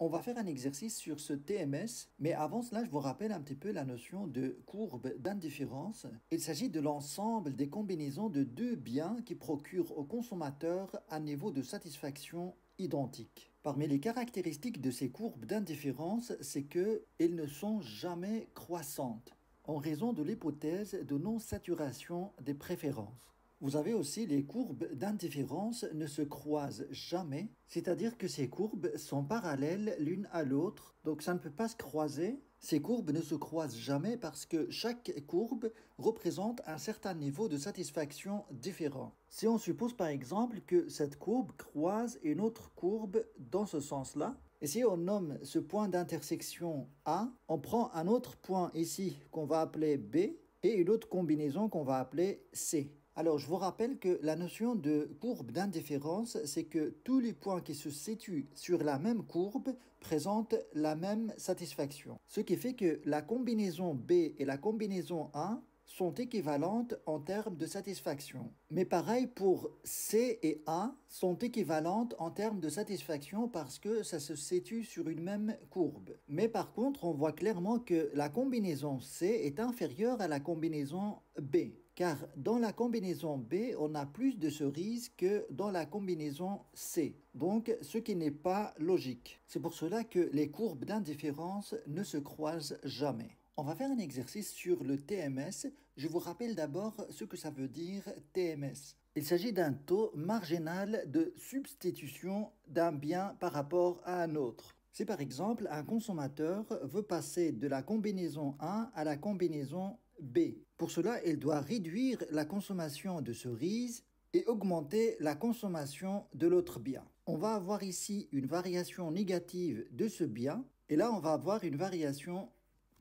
On va faire un exercice sur ce TMS, mais avant cela, je vous rappelle un petit peu la notion de courbe d'indifférence. Il s'agit de l'ensemble des combinaisons de deux biens qui procurent au consommateur un niveau de satisfaction identique. Parmi les caractéristiques de ces courbes d'indifférence, c'est qu'elles ne sont jamais croissantes, en raison de l'hypothèse de non-saturation des préférences. Vous avez aussi les courbes d'indifférence ne se croisent jamais, c'est-à-dire que ces courbes sont parallèles l'une à l'autre, donc ça ne peut pas se croiser. Ces courbes ne se croisent jamais parce que chaque courbe représente un certain niveau de satisfaction différent. Si on suppose par exemple que cette courbe croise une autre courbe dans ce sens-là, et si on nomme ce point d'intersection A, on prend un autre point ici qu'on va appeler B et une autre combinaison qu'on va appeler C. Alors, je vous rappelle que la notion de courbe d'indifférence, c'est que tous les points qui se situent sur la même courbe présentent la même satisfaction. Ce qui fait que la combinaison B et la combinaison A sont équivalentes en termes de satisfaction. Mais pareil pour C et A sont équivalentes en termes de satisfaction parce que ça se situe sur une même courbe. Mais par contre, on voit clairement que la combinaison C est inférieure à la combinaison B car dans la combinaison B, on a plus de cerises que dans la combinaison C. Donc, ce qui n'est pas logique. C'est pour cela que les courbes d'indifférence ne se croisent jamais. On va faire un exercice sur le TMS. Je vous rappelle d'abord ce que ça veut dire TMS. Il s'agit d'un taux marginal de substitution d'un bien par rapport à un autre. Si par exemple un consommateur veut passer de la combinaison 1 à la combinaison B. Pour cela, il doit réduire la consommation de cerises et augmenter la consommation de l'autre bien. On va avoir ici une variation négative de ce bien et là on va avoir une variation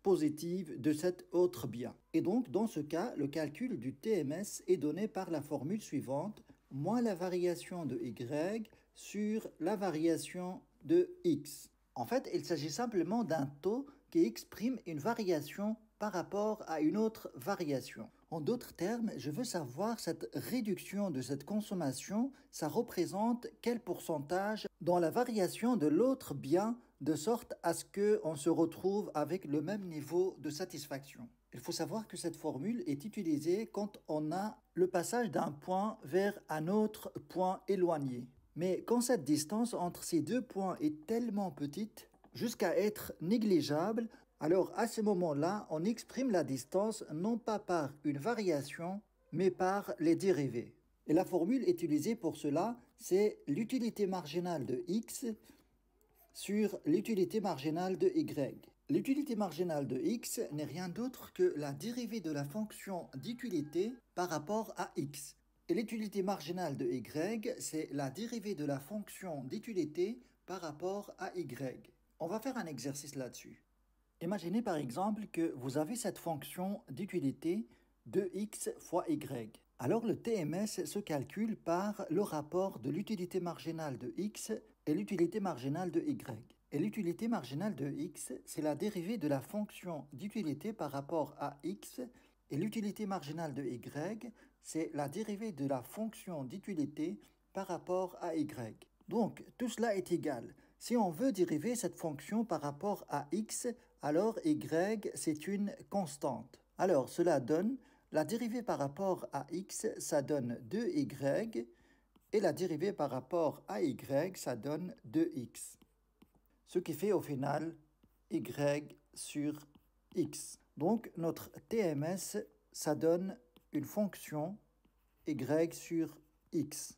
positive de cet autre bien. Et donc dans ce cas, le calcul du TMS est donné par la formule suivante, moins la variation de Y sur la variation de X. En fait, il s'agit simplement d'un taux qui exprime une variation par rapport à une autre variation. En d'autres termes, je veux savoir cette réduction de cette consommation, ça représente quel pourcentage dans la variation de l'autre bien de sorte à ce qu'on se retrouve avec le même niveau de satisfaction. Il faut savoir que cette formule est utilisée quand on a le passage d'un point vers un autre point éloigné. Mais quand cette distance entre ces deux points est tellement petite, jusqu'à être négligeable, alors à ce moment-là, on exprime la distance non pas par une variation, mais par les dérivés. Et la formule utilisée pour cela, c'est l'utilité marginale de x sur l'utilité marginale de y. L'utilité marginale de x n'est rien d'autre que la dérivée de la fonction d'utilité par rapport à x. Et l'utilité marginale de y, c'est la dérivée de la fonction d'utilité par rapport à y. On va faire un exercice là-dessus. Imaginez par exemple que vous avez cette fonction d'utilité de x fois y. Alors le TMS se calcule par le rapport de l'utilité marginale de x et l'utilité marginale de y. Et l'utilité marginale de x, c'est la dérivée de la fonction d'utilité par rapport à x et l'utilité marginale de y, c'est la dérivée de la fonction d'utilité par rapport à y. Donc, tout cela est égal. Si on veut dériver cette fonction par rapport à x, alors y, c'est une constante. Alors, cela donne, la dérivée par rapport à x, ça donne 2y, et la dérivée par rapport à y, ça donne 2x. Ce qui fait au final y sur x. Donc, notre TMS, ça donne une fonction y sur x.